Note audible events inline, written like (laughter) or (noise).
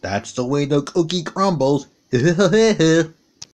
That's the way the cookie crumbles. (laughs)